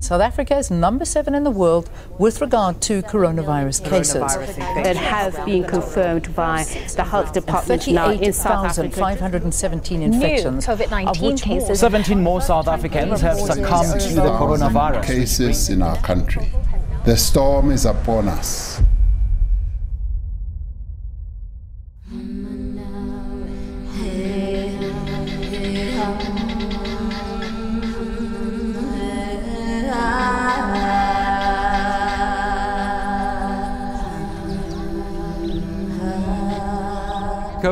South Africa is number seven in the world with regard to coronavirus cases. That have been confirmed by the health department now in South Africa. 517 infections. New COVID-19 cases. 17 more South Africans have succumbed to the coronavirus. Cases in our country. The storm is upon us.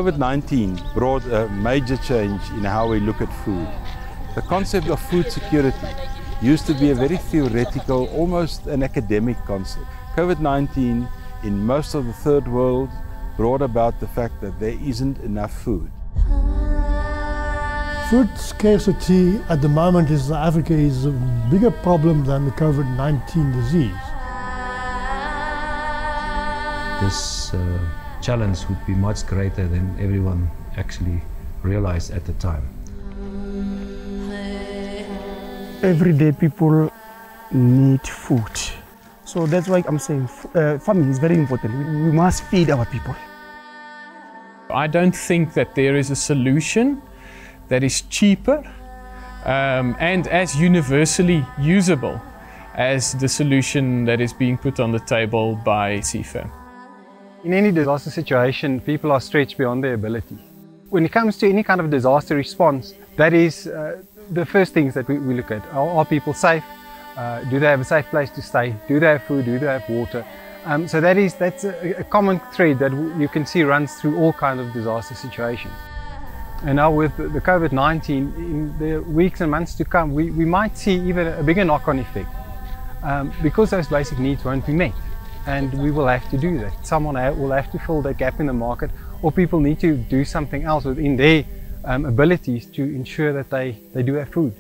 COVID-19 brought a major change in how we look at food. The concept of food security used to be a very theoretical, almost an academic concept. COVID-19 in most of the third world brought about the fact that there isn't enough food. Food scarcity at the moment in South Africa is a bigger problem than the COVID-19 disease. This uh, challenge would be much greater than everyone actually realized at the time. Everyday people need food. So that's why I'm saying uh, farming is very important. We, we must feed our people. I don't think that there is a solution that is cheaper um, and as universally usable as the solution that is being put on the table by CFAM. In any disaster situation, people are stretched beyond their ability. When it comes to any kind of disaster response, that is uh, the first things that we, we look at. Are, are people safe? Uh, do they have a safe place to stay? Do they have food? Do they have water? Um, so that is that's a, a, common thread that you can see runs through all kinds of disaster situations. And now with the COVID-19, in the weeks and months to come, we, we might see even a bigger knock-on effect um, because those basic needs won't be met and we will have to do that. Someone will have to fill that gap in the market or people need to do something else within their um, abilities to ensure that they, they do have food.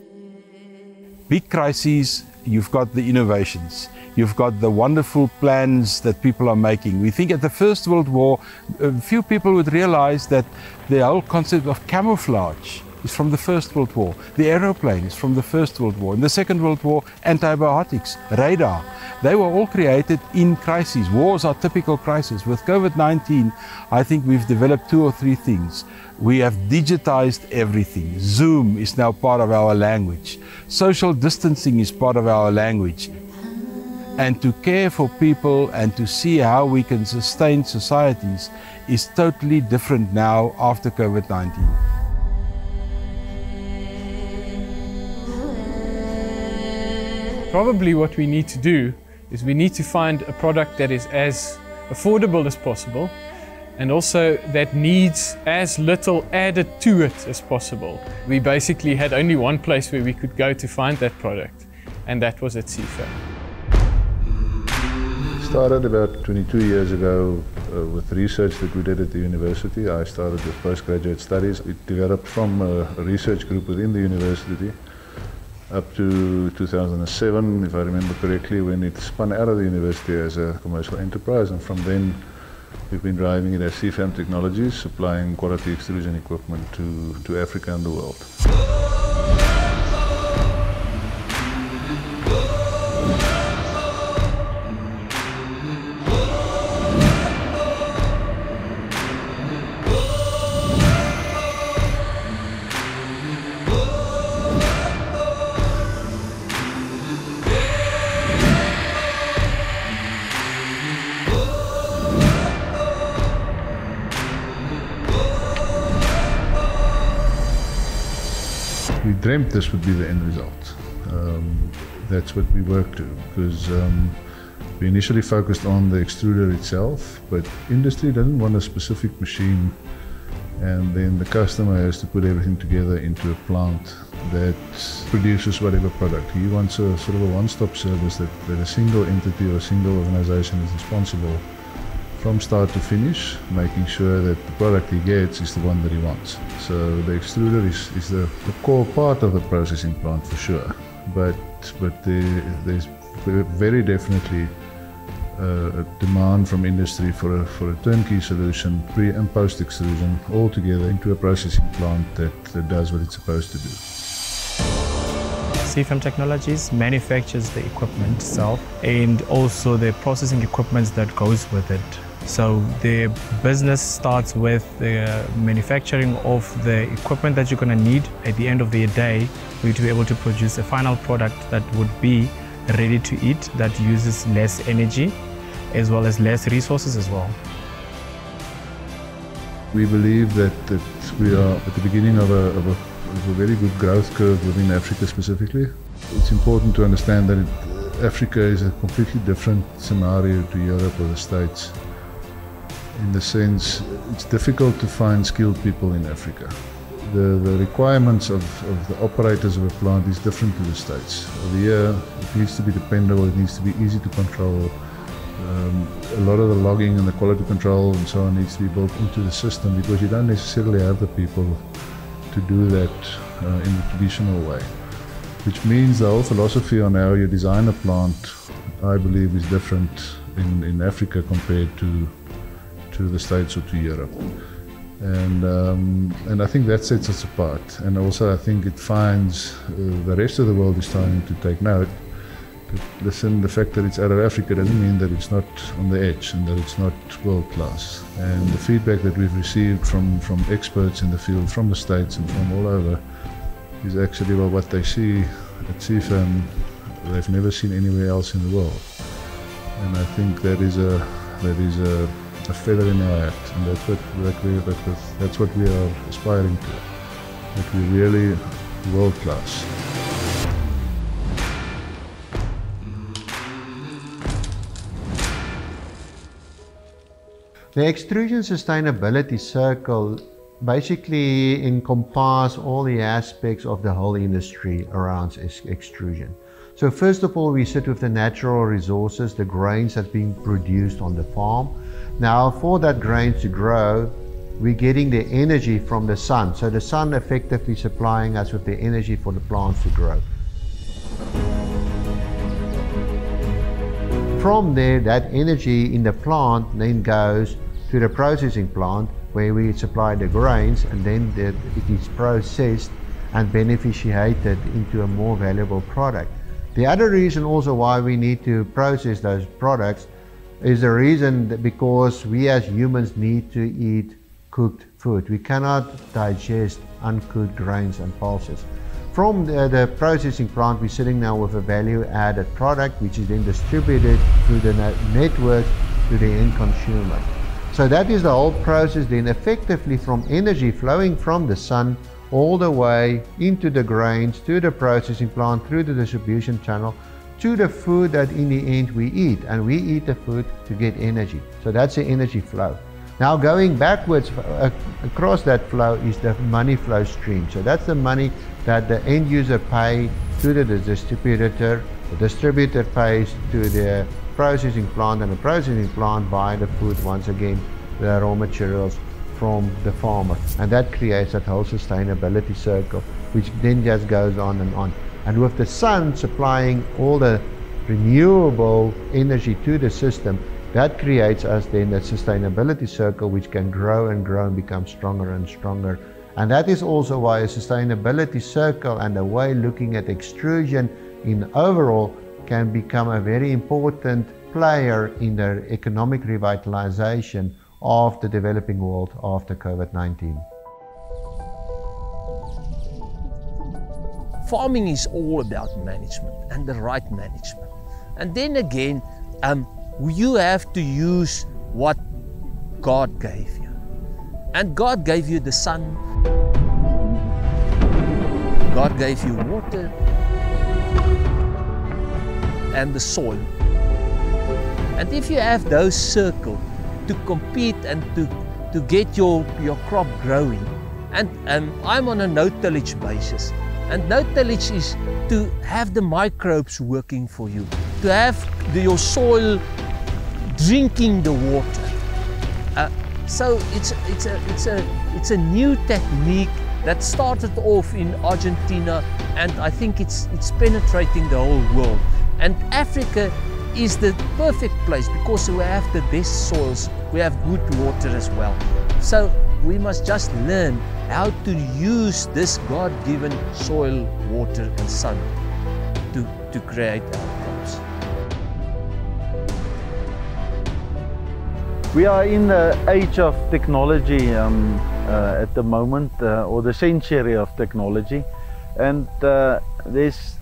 Big crises, you've got the innovations. You've got the wonderful plans that people are making. We think at the First World War, a few people would realize that the whole concept of camouflage is from the First World War. The aeroplane is from the First World War. In the Second World War, antibiotics, radar. They were all created in crises. Wars are typical crises. With COVID-19, I think we've developed two or three things. We have digitized everything. Zoom is now part of our language. Social distancing is part of our language. And to care for people and to see how we can sustain societies is totally different now after COVID-19. Probably what we need to do is we need to find a product that is as affordable as possible and also that needs as little added to it as possible. We basically had only one place where we could go to find that product and that was at CFAM. Started about 22 years ago uh, with research that we did at the university. I started with postgraduate studies. It developed from a research group within the university up to 2007, if I remember correctly, when it spun out of the university as a commercial enterprise. And from then, we've been driving it as CFAM Technologies, supplying quality extrusion equipment to, to Africa and the world. Dreamt this would be the end result. Um, that's what we worked to because um, we initially focused on the extruder itself, but industry doesn't want a specific machine and then the customer has to put everything together into a plant that produces whatever product. He wants a sort of a one-stop service that, that a single entity or a single organization is responsible from start to finish, making sure that the product he gets is the one that he wants. So the extruder is, is the, the core part of the processing plant for sure, but, but the, there's very definitely uh, a demand from industry for a, for a turnkey solution, pre and post extrusion, all together into a processing plant that, that does what it's supposed to do. CFAM Technologies manufactures the equipment itself and also the processing equipment that goes with it. So the business starts with the manufacturing of the equipment that you're going to need at the end of the day for you to be able to produce a final product that would be ready to eat that uses less energy as well as less resources as well. We believe that, that we are at the beginning of a, of, a, of a very good growth curve within Africa specifically. It's important to understand that it, Africa is a completely different scenario to Europe or the States. In the sense, it's difficult to find skilled people in Africa. The, the requirements of, of the operators of a plant is different to the States. Over here, it needs to be dependable, it needs to be easy to control, um, a lot of the logging and the quality control and so on needs to be built into the system because you don't necessarily have the people to do that uh, in the traditional way. Which means the whole philosophy on how you design a plant, I believe, is different in, in Africa compared to to the States or to Europe. And, um, and I think that sets us apart. And also I think it finds uh, the rest of the world is starting to take note listen, the fact that it's out of Africa doesn't mean that it's not on the edge and that it's not world class. And the feedback that we've received from, from experts in the field, from the States and from all over, is actually well, what they see at CFAM, they've never seen anywhere else in the world. And I think that is a, that is a, a feather in our hat, and that's what, that we, that, that's what we are aspiring to. That we're really world class. The extrusion sustainability circle basically encompasses all the aspects of the whole industry around extrusion. So first of all, we sit with the natural resources, the grains that's being produced on the farm. Now for that grains to grow, we're getting the energy from the sun. So the sun effectively supplying us with the energy for the plants to grow. From there, that energy in the plant then goes to the processing plant where we supply the grains and then it is processed and beneficiated into a more valuable product. The other reason also why we need to process those products is the reason because we as humans need to eat cooked food. We cannot digest uncooked grains and pulses. From the, the, processing plant, we're sitting now with a value added product which is then distributed through the network to the end consumer. So that is the whole process then effectively from energy flowing from the sun all the way into the grains, to the processing plant, through the distribution channel, to the food that in the end we eat. And we eat the food to get energy. So that's the energy flow. Now going backwards uh, across that flow is the money flow stream. So that's the money that the end user pay to the distributor. The distributor pays to the processing plant and the processing plant buy the food once again, the raw materials from the farmer. And that creates that whole sustainability circle, which then just goes on and on. And with the sun supplying all the renewable energy to the system, that creates us then that sustainability circle which can grow and grow and become stronger and stronger. And that is also why a sustainability circle and a way looking at extrusion in overall can become a very important player in the economic revitalization of the developing world after COVID-19. Farming is all about management and the right management. And then again, um, you have to use what God gave you. And God gave you the sun. God gave you water and the soil. And if you have those circles to compete and to, to get your, your crop growing, and um, I'm on a no-tillage basis, and no-tillage is to have the microbes working for you, to have the, your soil drinking the water. Uh, so it's, it's, a, it's, a, it's a new technique that started off in Argentina and I think it's, it's penetrating the whole world. And Africa is the perfect place because we have the best soils, we have good water as well. So we must just learn how to use this God-given soil, water and sun to, to create outcomes. We are in the age of technology um, uh, at the moment, uh, or the century of technology, and uh, there's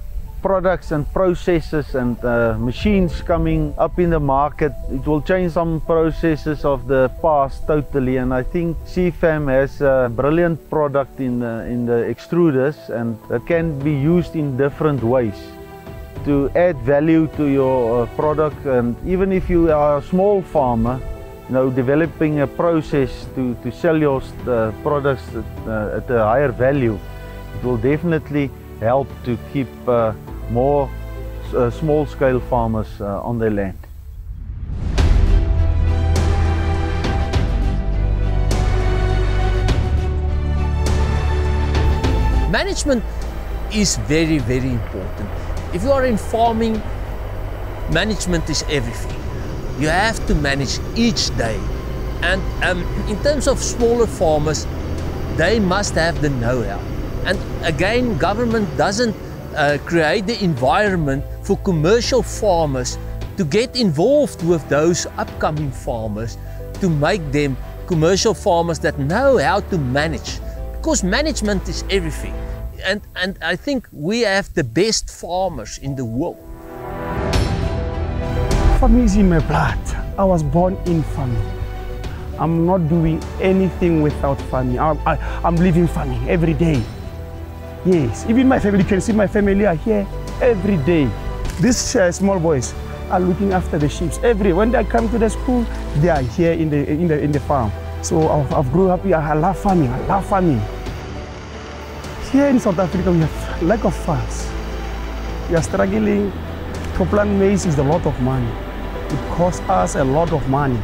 products and processes and uh, machines coming up in the market. It will change some processes of the past totally, and I think CFAM has a brilliant product in the, in the extruders, and that can be used in different ways to add value to your uh, product. And even if you are a small farmer, you know, developing a process to, to sell your uh, products at, uh, at, a higher value, it will definitely help to keep uh, more uh, small-scale farmers uh, on their land. Management is very, very important. If you are in farming, management is everything. You have to manage each day. And um, in terms of smaller farmers, they must have the know-how. And again, government doesn't uh, create the environment for commercial farmers to get involved with those upcoming farmers to make them commercial farmers that know how to manage. Because management is everything. And, and I think we have the best farmers in the world farming is in my blood. I was born in farming. I'm not doing anything without farming. I, I, I'm living farming every day. Yes, even my family, you can see my family are here every day. These uh, small boys are looking after the sheep. Every when they come to the school, they are here in the in the in the farm. So I've, I've grown up here. I love farming. I love farming. Here in South Africa, we have lack of funds. We are struggling. To plant maize is a lot of money it costs us a lot of money.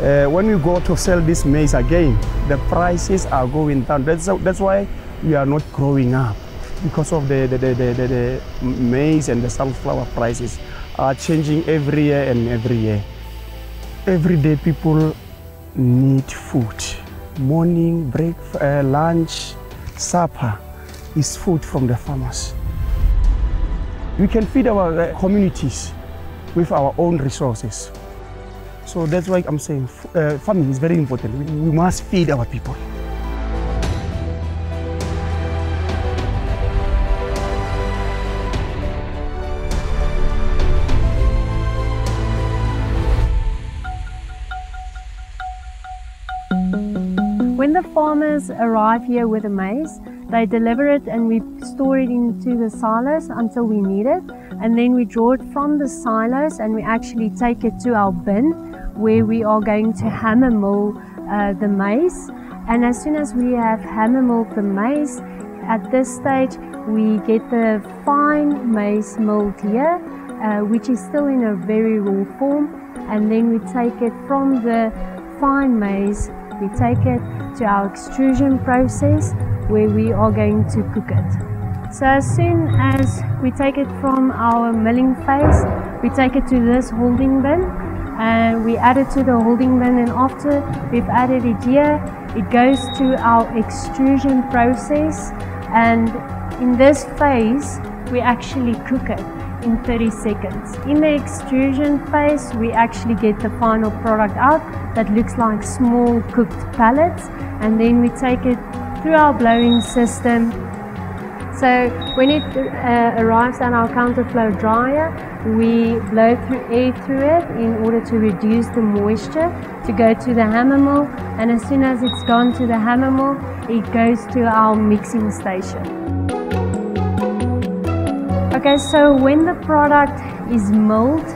Uh, when we go to sell this maize again, the prices are going down. That's, that's why we are not growing up because of the, the, the, the, the maize and the sunflower prices are changing every year and every year. Every day people need food. Morning, break, uh, lunch, supper is food from the farmers. We can feed our uh, communities with our own resources. So that's why I'm saying uh, farming is very important. We, we must feed our people. Arrive here with the maize, they deliver it and we store it into the silos until we need it. And then we draw it from the silos and we actually take it to our bin where we are going to hammer mill uh, the maize and as soon as we have hammer milled the maize at this stage we get the fine maize milled here uh, which is still in a very raw form. And then we take it from the fine maize we take it to our extrusion process where we are going to cook it. So as soon as we take it from our milling phase, we take it to this holding bin and we add it to the holding bin and after we've added it here, it goes to our extrusion process and in this phase, we actually cook it in 30 seconds. In the extrusion phase, we actually get the final product out that looks like small cooked pellets and then we take it through our blowing system so when it uh, arrives at our counterflow dryer, we blow through air through it in order to reduce the moisture to go to the hammer mill. And as soon as it's gone to the hammer mill, it goes to our mixing station. Okay, so when the product is milled,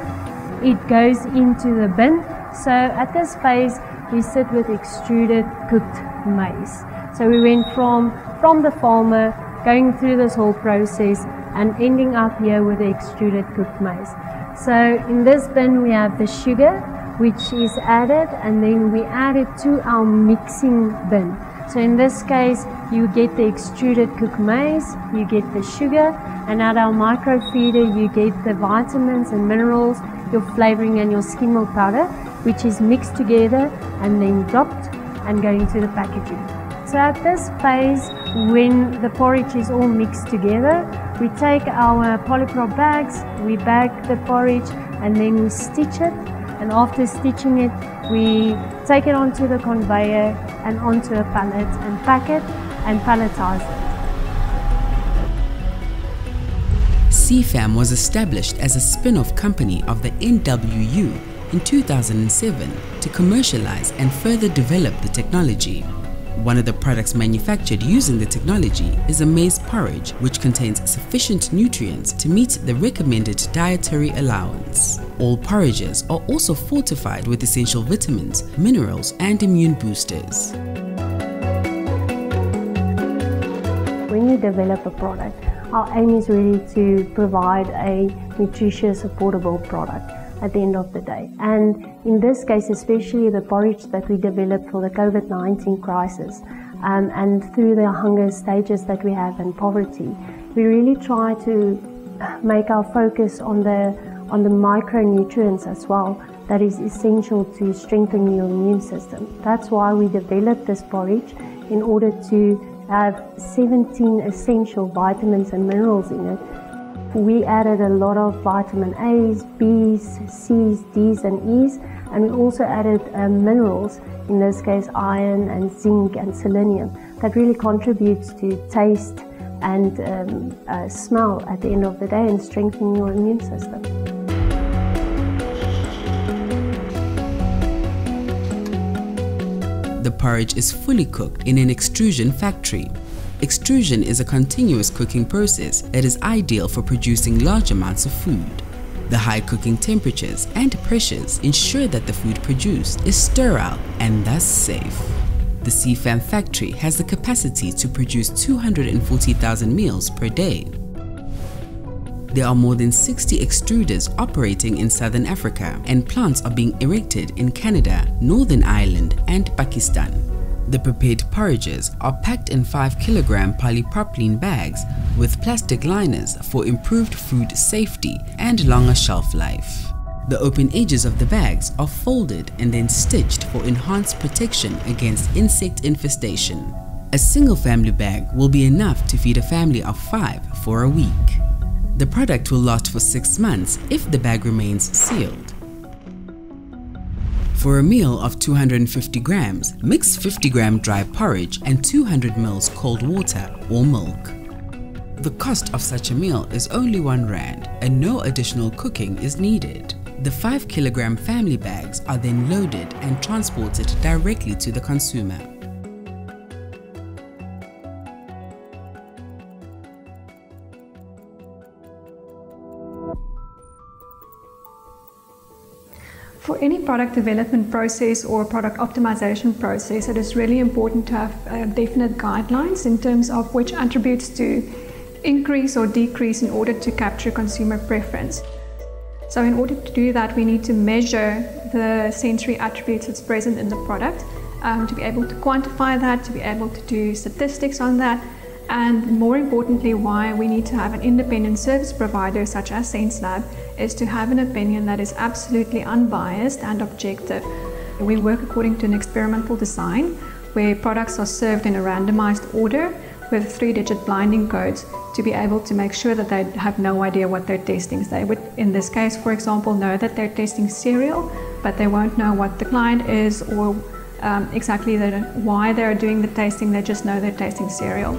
it goes into the bin. So at this phase, we sit with extruded cooked maize. So we went from, from the farmer going through this whole process and ending up here with the extruded cooked maize. So in this bin we have the sugar which is added and then we add it to our mixing bin. So in this case you get the extruded cooked maize, you get the sugar and at our microfeeder you get the vitamins and minerals, your flavoring and your skim milk powder which is mixed together and then dropped and going to the packaging. So at this phase when the porridge is all mixed together, we take our polyprop bags, we bag the porridge and then we stitch it. And after stitching it, we take it onto the conveyor and onto a pallet and pack it and palletize it. CFAM was established as a spin-off company of the NWU in 2007 to commercialize and further develop the technology. One of the products manufactured using the technology is a maize porridge which contains sufficient nutrients to meet the recommended dietary allowance. All porridges are also fortified with essential vitamins, minerals and immune boosters. When you develop a product, our aim is really to provide a nutritious, affordable product at the end of the day. And in this case, especially the porridge that we developed for the COVID 19 crisis um, and through the hunger stages that we have and poverty, we really try to make our focus on the, on the micronutrients as well that is essential to strengthen your immune system. That's why we developed this porridge in order to have 17 essential vitamins and minerals in it we added a lot of vitamin A's, B's, C's, D's and E's and we also added um, minerals, in this case iron and zinc and selenium that really contributes to taste and um, uh, smell at the end of the day and strengthening your immune system. The porridge is fully cooked in an extrusion factory Extrusion is a continuous cooking process that is ideal for producing large amounts of food. The high cooking temperatures and pressures ensure that the food produced is sterile and thus safe. The CFAM factory has the capacity to produce 240,000 meals per day. There are more than 60 extruders operating in Southern Africa and plants are being erected in Canada, Northern Ireland and Pakistan. The prepared porridges are packed in 5 kg polypropylene bags with plastic liners for improved food safety and longer shelf life. The open edges of the bags are folded and then stitched for enhanced protection against insect infestation. A single family bag will be enough to feed a family of 5 for a week. The product will last for 6 months if the bag remains sealed. For a meal of 250 grams, mix 50 gram dry porridge and 200 ml cold water or milk. The cost of such a meal is only 1 rand and no additional cooking is needed. The 5 kilogram family bags are then loaded and transported directly to the consumer. For any product development process or product optimization process, it is really important to have uh, definite guidelines in terms of which attributes to increase or decrease in order to capture consumer preference. So in order to do that, we need to measure the sensory attributes that's present in the product, um, to be able to quantify that, to be able to do statistics on that, and more importantly, why we need to have an independent service provider such as SenseLab is to have an opinion that is absolutely unbiased and objective. We work according to an experimental design where products are served in a randomized order with three digit blinding codes to be able to make sure that they have no idea what they're testing. They would, in this case, for example, know that they're testing cereal, but they won't know what the client is or um, exactly why they're doing the tasting, they just know they're tasting cereal.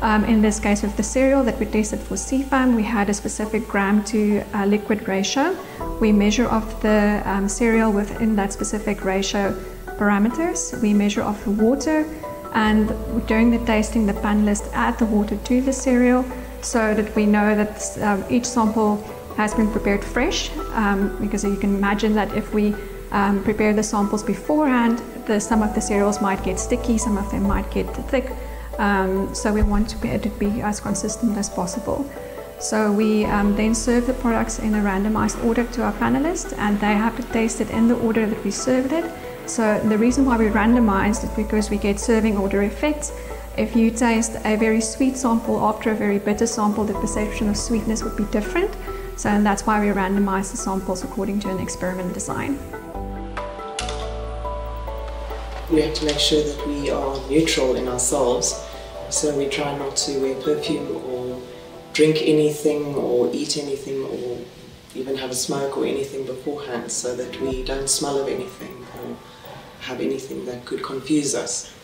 Um, in this case with the cereal that we tested for CFAM, we had a specific gram to uh, liquid ratio. We measure off the um, cereal within that specific ratio parameters. We measure off the water and during the tasting the panelists add the water to the cereal so that we know that uh, each sample has been prepared fresh um, because you can imagine that if we um, prepare the samples beforehand, the, some of the cereals might get sticky, some of them might get thick. Um, so we want to be, it to be as consistent as possible. So we um, then serve the products in a randomized order to our panelists and they have to taste it in the order that we served it. So the reason why we randomized is because we get serving order effects. If you taste a very sweet sample after a very bitter sample, the perception of sweetness would be different. So that's why we randomize the samples according to an experiment design. We have to make sure that we are neutral in ourselves So we try not to wear perfume or drink anything or eat anything or even have a smoke or anything beforehand so that we don't smell of anything or have anything that could confuse us.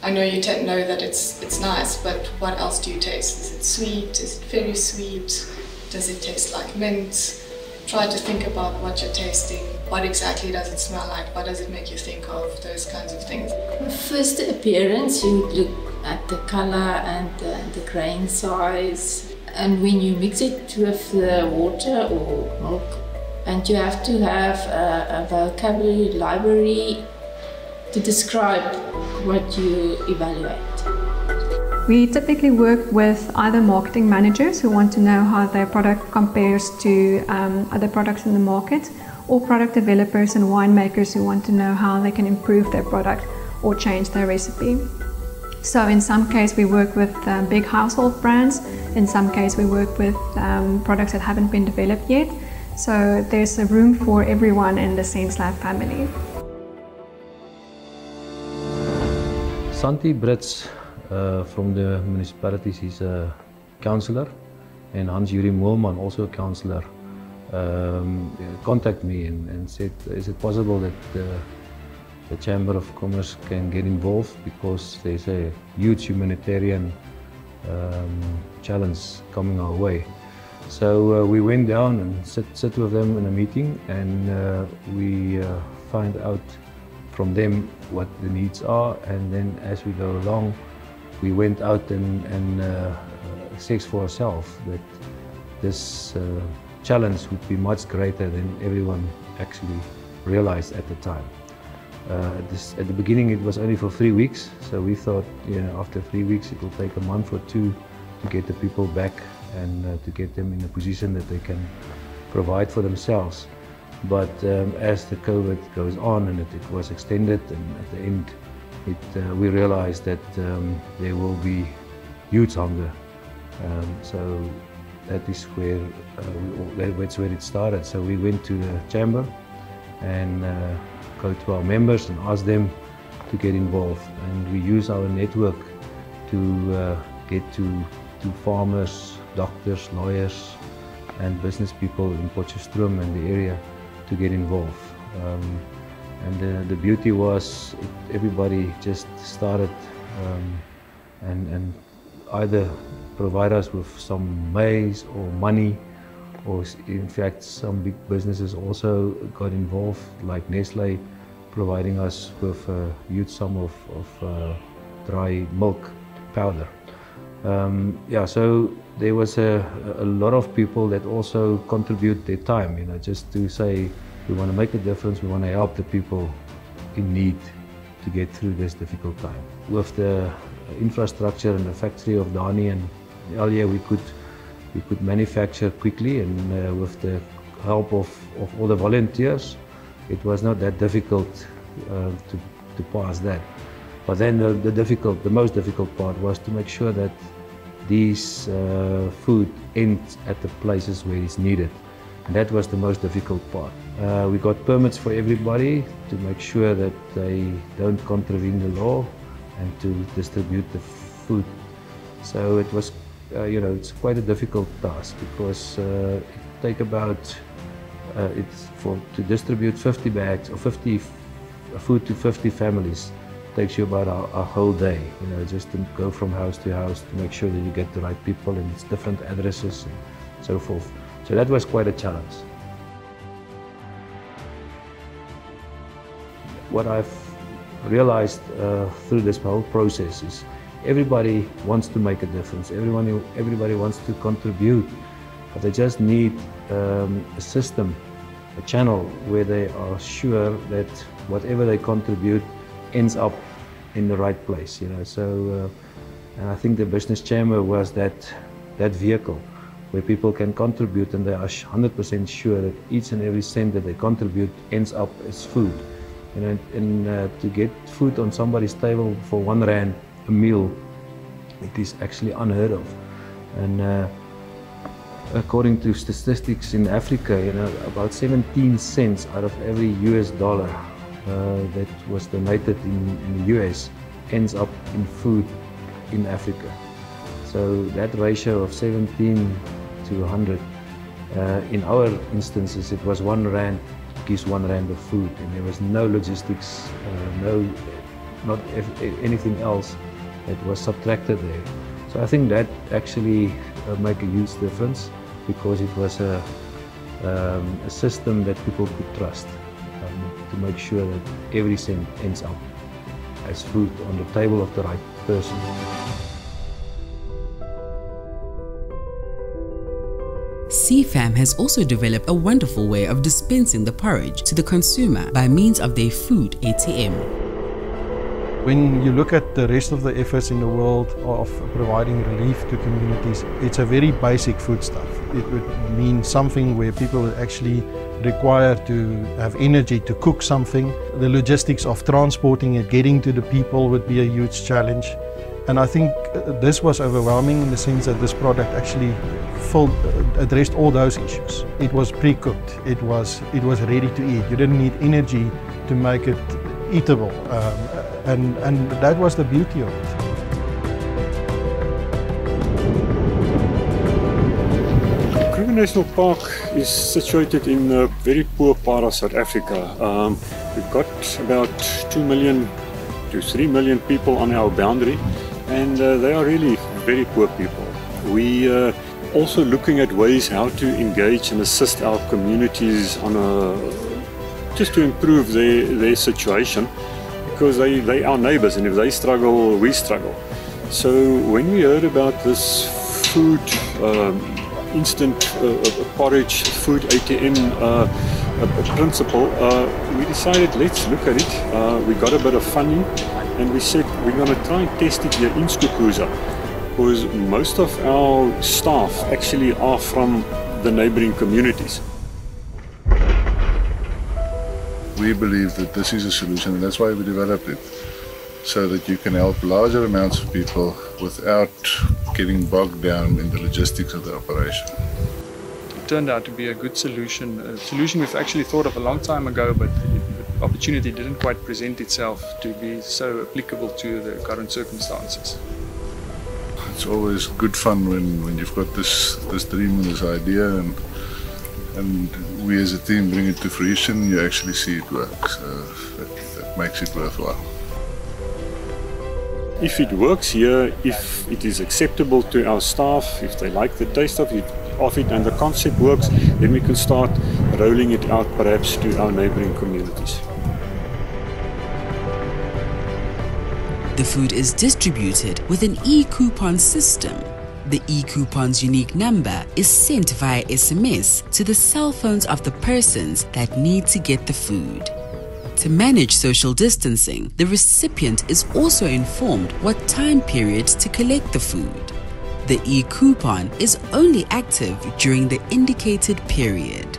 I know you know that it's it's nice, but what else do you taste? Is it sweet? Is it very sweet? Does it taste like mint? Try to think about what you're tasting. What exactly does it smell like? What does it make you think of? Those kinds of things. First appearance, you look at the color and the, the grain size. And when you mix it with the water or milk, and you have to have a, a vocabulary library to describe what you evaluate. We typically work with either marketing managers who want to know how their product compares to um, other products in the market, or product developers and winemakers who want to know how they can improve their product or change their recipe. So in some case we work with um, big household brands, in some case we work with um, products that haven't been developed yet. So there's a room for everyone in the SenseLab family. Santi Brits uh, from the municipalities is a councillor and Hans Juri Moelman, also a councillor, um, contacted me and, and, said, is it possible that the, the Chamber of Commerce can get involved because there's a huge humanitarian um, challenge coming our way. So uh, we went down and sat, sit with them in a meeting and uh, we uh, find out from them what the needs are and then as we go along we went out and, and uh, assessed for ourselves that this uh, challenge would be much greater than everyone actually realized at the time. Uh, this, at the beginning it was only for three weeks, so we thought you know, after three weeks it will take a month or two to get the people back and uh, to get them in a position that they can provide for themselves. But um, as the COVID goes on and it, it was extended and at the end it, uh, we realized that um, there will be huge hunger. Um, so that is where uh, that's where it started. So we went to the chamber and uh, go to our members and ask them to get involved. And we use our network to uh, get to, to farmers, doctors, lawyers, and business people in Potchefstroom and the area to get involved. Um, and the, beauty was everybody just started um, and, and either provide us with some maize or money or in fact some big businesses also got involved like Nestle providing us with a huge sum of, of uh, dry milk powder. Um, yeah, so there was a, a lot of people that also contribute their time, you know, just to say we want to make a difference. We want to help the people in need to get through this difficult time. With the infrastructure and the factory of Dani and earlier we could we could manufacture quickly and uh, with the help of, of all the volunteers it was not that difficult uh, to, to pass that. But then the, the, difficult, the most difficult part was to make sure that these uh, food ends at the places where it's needed. And that was the most difficult part. Uh, we got permits for everybody to make sure that they don't contravene the law and to distribute the food. So it was, uh, you know, it's quite a difficult task because uh, it take about, uh, it's for to distribute 50 bags or 50 food to 50 families takes you about a, a, whole day, you know, just to go from house to house to make sure that you get the right people and it's different addresses and so forth. So that was quite a challenge. What I've realized uh, through this whole process is everybody wants to make a difference. Everyone, everybody wants to contribute, but they just need um, a system, a channel where they are sure that whatever they contribute ends up in the right place. You know, so uh, and I think the business chamber was that that vehicle where people can contribute and they are 100% sure that each and every cent that they contribute ends up as food. You know, and uh, to get food on somebody's table for one rand a meal, it is actually unheard of. And uh, according to statistics in Africa, you know, about 17 cents out of every US dollar uh, that was donated in, in, the US ends up in food in Africa. So that ratio of 17 to 100, uh, in our instances, it was one rand gives one rand of food, and there was no logistics, uh, no, not anything else that was subtracted there. So I think that actually uh, make a huge difference because it was a, um, a system that people could trust um, to make sure that every cent ends up as food on the table of the right person. CFAM has also developed a wonderful way of dispensing the porridge to the consumer by means of their food ATM. When you look at the rest of the efforts in the world of providing relief to communities, it's a very basic foodstuff. It would mean something where people actually require to have energy to cook something. The logistics of transporting it, getting to the people would be a huge challenge. And I think uh, this was overwhelming in the sense that this product actually full, uh, addressed all those issues. It was pre-cooked, it was, it was ready to eat. You didn't need energy to make it eatable. Um, and, and that was the beauty of it. Kruger National Park is situated in a very poor part of South Africa. Um, we've got about 2 million to 3 million people on our boundary and uh, they are really very poor people. We uh, also looking at ways how to engage and assist our communities on a just to improve their, their situation because they, they are neighbors and if they struggle, we struggle. So when we heard about this food um, instant uh, uh porridge food ATM uh, principle, uh, we decided let's look at it. Uh, we got a bit of funding and we said we're going to try and test it here in Skukuza because most of our staff actually are from the neighboring communities. We believe that this is a solution and that's why we developed it so that you can help larger amounts of people without getting bogged down in the logistics of the operation. It turned out to be a good solution, a solution we've actually thought of a long time ago but the opportunity didn't quite present itself to be so applicable to the current circumstances. It's always good fun when, when you've got this, this dream and this idea and, and we as a team bring it to fruition, you actually see it work. So that, that makes it worthwhile. If it works here, if it is acceptable to our staff, if they like the taste of it, of it and the concept works, then we can start rolling it out perhaps to our neighboring communities. The food is distributed with an e-coupon system. The e-coupon's unique number is sent via SMS to the cell phones of the persons that need to get the food. To manage social distancing, the recipient is also informed what time period to collect the food. The e-coupon is only active during the indicated period.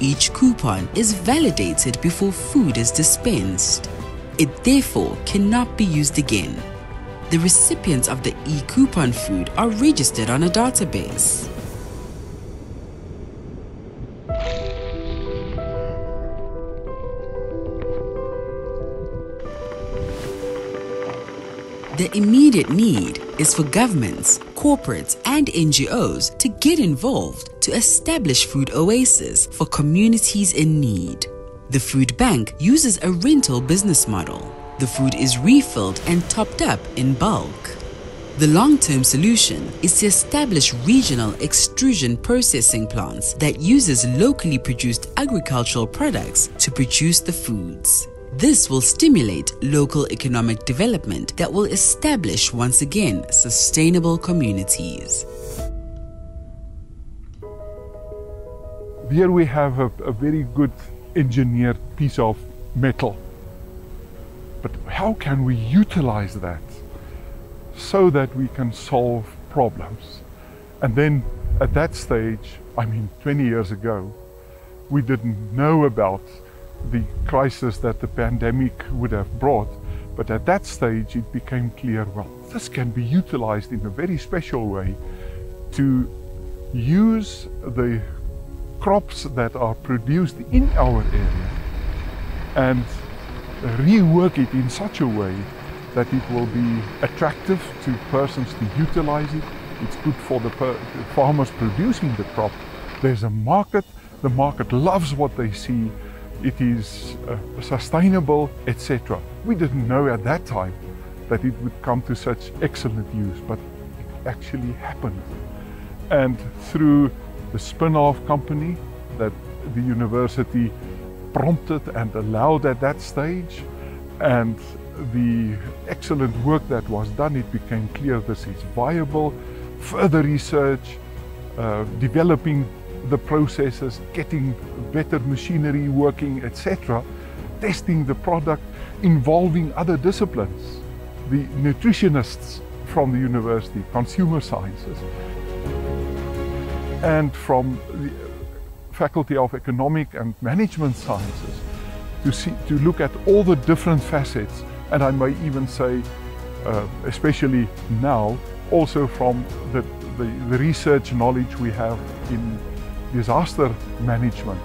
Each coupon is validated before food is dispensed. It therefore cannot be used again. The recipients of the e-coupon food are registered on a database. The immediate need is for governments, corporates, and NGOs to get involved to establish food oases for communities in need. The food bank uses a rental business model. The food is refilled and topped up in bulk. The long-term solution is to establish regional extrusion processing plants that uses locally produced agricultural products to produce the foods. This will stimulate local economic development that will establish once again sustainable communities. Here we have a, a very good engineered piece of metal. But how can we utilize that so that we can solve problems? And then at that stage, I mean, 20 years ago, we didn't know about the crisis that the pandemic would have brought. But at that stage, it became clear well, this can be utilized in a very special way to use the crops that are produced in our area and rework it in such a way that it will be attractive to persons to utilize it. It's good for the, farmers producing the crop. There's a market. The market loves what they see. It is uh, sustainable, etc. We didn't know at that time that it would come to such excellent use, but it actually happened. And through the spin-off company that the university prompted and allowed at that stage, and the excellent work that was done, it became clear this is viable. Further research, uh, developing the processes, getting better machinery working, etc., testing the product, involving other disciplines, the nutritionists from the university, consumer sciences, and from the Faculty of Economic and Management Sciences to, see, to look at all the different facets, and I may even say, uh, especially now, also from the, the, the research knowledge we have in disaster management.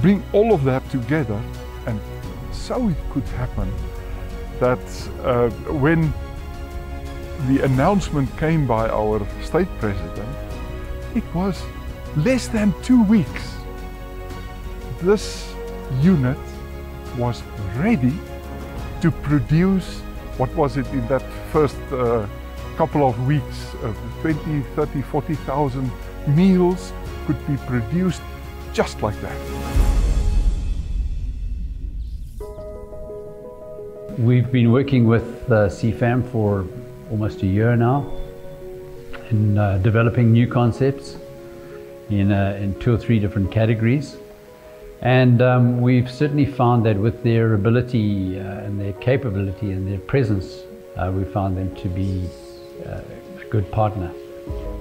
Bring all of that together, and so it could happen that uh, when the announcement came by our state president, it was less than two weeks. This unit was ready to produce, what was it in that first uh, couple of weeks, uh, 20, 30, 40,000 meals could be produced just like that. We've been working with uh, CFAM for almost a year now in uh, developing new concepts in, uh, in two or three different categories. And um, we've certainly found that with their ability uh, and their capability and their presence, uh, we found them to be uh, a good partner.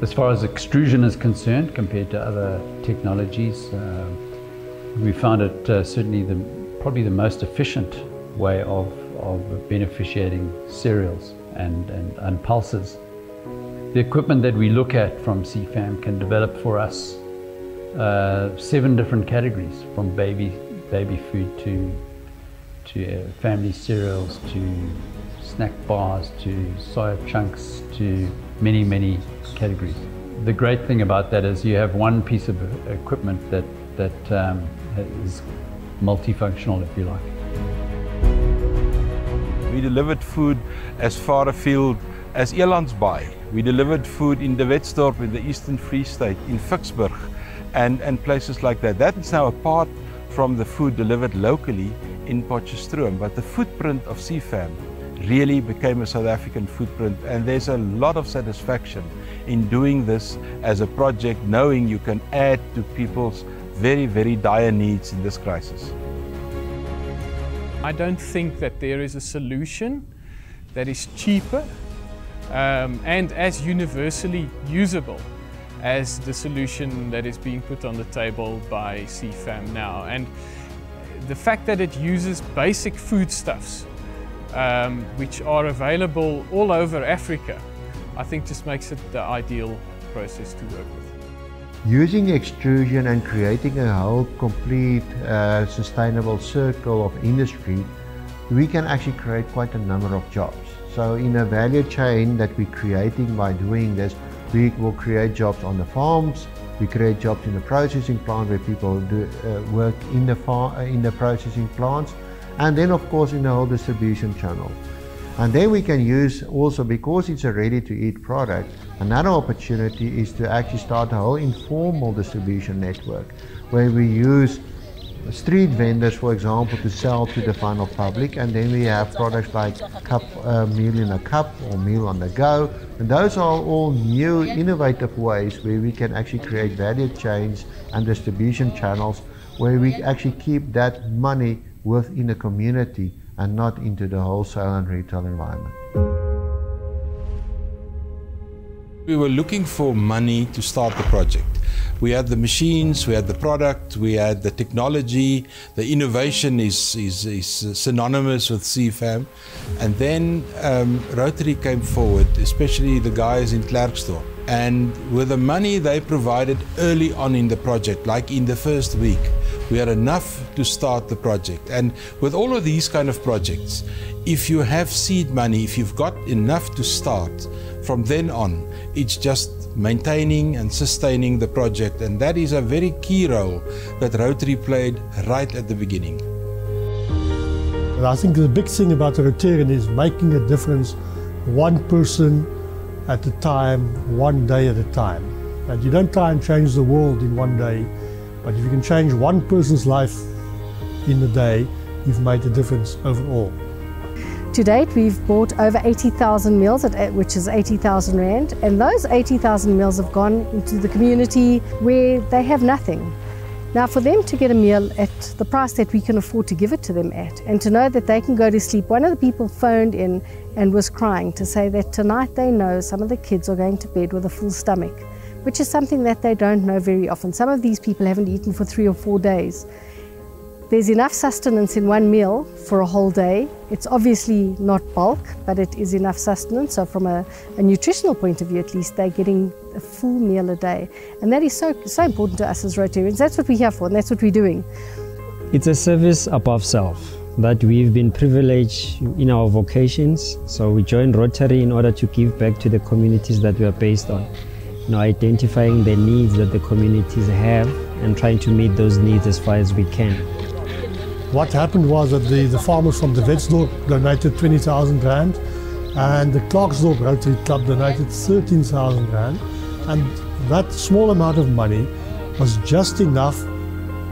As far as extrusion is concerned, compared to other technologies, uh, we found it uh, certainly the, probably the most efficient way of, of beneficiating cereals and, and, and pulses. The equipment that we look at from CFAM can develop for us uh, seven different categories, from baby baby food to to uh, family cereals to snack bars to soya chunks to many many categories. The great thing about that is you have one piece of equipment that that um, is multifunctional, if you like. We delivered food as far afield as Elandsbaai. We delivered food in De Wetsdorp in the Eastern Free State, in Vicksburg, and, and places like that. That is now apart from the food delivered locally in Potchefstroom, but the footprint of CFAM really became a South African footprint, and there's a lot of satisfaction in doing this as a project, knowing you can add to people's very, very dire needs in this crisis. I don't think that there is a solution that is cheaper um, and as universally usable as the solution that is being put on the table by CFAM now. And the fact that it uses basic foodstuffs, um, which are available all over Africa, I think just makes it the ideal process to work with. Using extrusion and creating a whole complete uh, sustainable circle of industry, we can actually create quite a number of jobs. So in a value chain that we're creating by doing this, we will create jobs on the farms, we create jobs in the processing plant where people do uh, work in the, far, uh, in the processing plants, and then of course in the whole distribution channel. And then we can use also, because it's a ready to eat product, another opportunity is to actually start a whole informal distribution network where we use street vendors, for example, to sell to the final public. And then we have products like cup uh, meal in a cup or meal on the go. And those are all new, innovative ways where we can actually create value chains and distribution channels where we actually keep that money within the community and not into the wholesale and retail environment. We were looking for money to start the project. We had the machines, we had the product, we had the technology, the innovation is, is, is synonymous with CFAM. And then um, Rotary came forward, especially the guys in Klerksdorp. And with the money they provided early on in the project, like in the first week, We had enough to start the project. And with all of these kind of projects, if you have seed money, if you've got enough to start, from then on, it's just maintaining and sustaining the project. And that is a very key role that Rotary played right at the beginning. I think the big thing about the Rotarian is making a difference one person at a time, one day at a time. And you don't try and change the world in one day, but if you can change one person's life in a day, you've made a difference overall. To date, we've bought over 80,000 meals, at, which is 80,000 Rand, and those 80,000 meals have gone into the community where they have nothing. Now, for them to get a meal at the price that we can afford to give it to them at, and to know that they can go to sleep, one of the people phoned in and was crying to say that tonight they know some of the kids are going to bed with a full stomach, which is something that they don't know very often. Some of these people haven't eaten for three or four days. There's enough sustenance in one meal for a whole day. It's obviously not bulk, but it is enough sustenance. So, from a, a, nutritional point of view, at least, they're getting a full meal a day. And that is so, so important to us as Rotarians. That's what we're here for, and that's what we're doing. It's a service above self that we've been privileged in our vocations. So, we joined Rotary in order to give back to the communities that we are based on. You know, identifying the needs that the communities have and trying to meet those needs as far as we can. What happened was that the, the farmers from De Wetsdorp donated 20,000 Rand and the Klerksdorp Rotary Club donated 13,000 Rand. And that small amount of money was just enough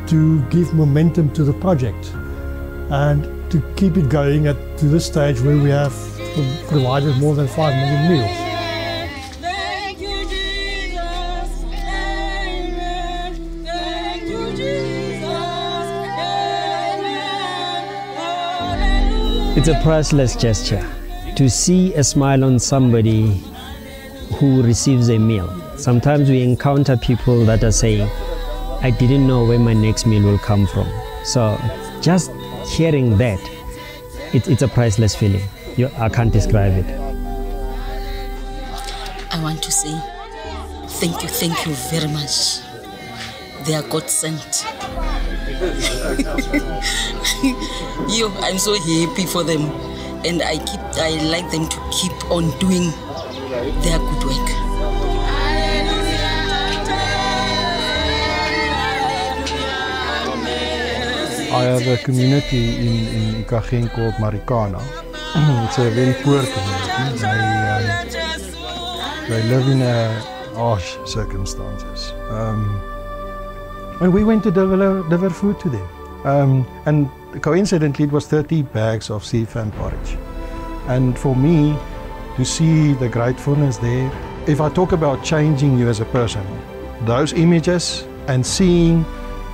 to give momentum to the project and to keep it going at to this stage where we have provided more than 5 million meals. It's a priceless gesture to see a smile on somebody who receives a meal. Sometimes we encounter people that are saying, I didn't know where my next meal will come from. So just hearing that, it, it's a priceless feeling. You, I can't describe it. I want to say thank you, thank you very much. They are God sent. you, I'm so happy for them, and I keep, I like them to keep on doing their good work. I have a community in, in called Marikana. it's a very poor community. They, um, they live in harsh circumstances. Um, and we went to deliver, deliver food to them. Um, and coincidentally, it was 30 bags of CFAM porridge. And for me, to see the gratefulness there, if I talk about changing you as a person, those images and seeing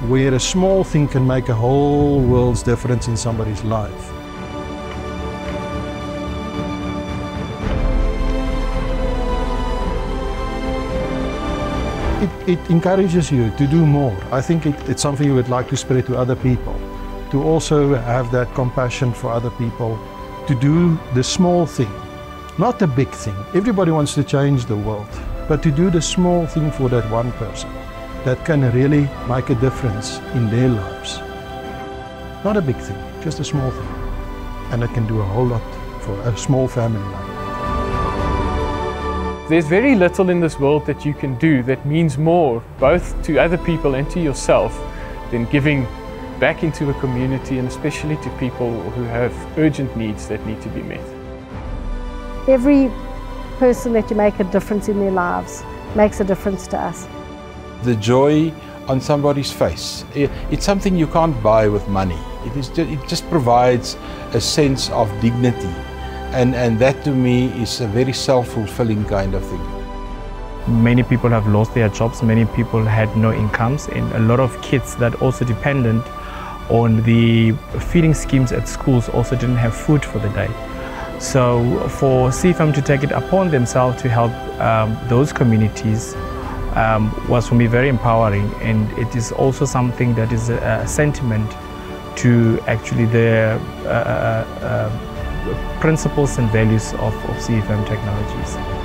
where a small thing can make a whole world's difference in somebody's life. It, it, encourages you to do more. I think it, it's something you would like to spread to other people, to also have that compassion for other people, to do the small thing, not the big thing. Everybody wants to change the world, but to do the small thing for that one person that can really make a difference in their lives. Not a big thing, just a small thing. And it can do a whole lot for a small family like There's very little in this world that you can do that means more both to other people and to yourself than giving back into a community and especially to people who have urgent needs that need to be met. Every person that you make a difference in their lives makes a difference to us. The joy on somebody's face, it's something you can't buy with money. It, is just, it just provides a sense of dignity and, and that to me is a very self-fulfilling kind of thing. Many people have lost their jobs, many people had no incomes, and a lot of kids that also dependent on the feeding schemes at schools also didn't have food for the day. So for CFAM to take it upon themselves to help um, those communities um, was for me very empowering and it is also something that is a, sentiment to actually the uh, uh, uh, principles and values of, of CFAM technologies.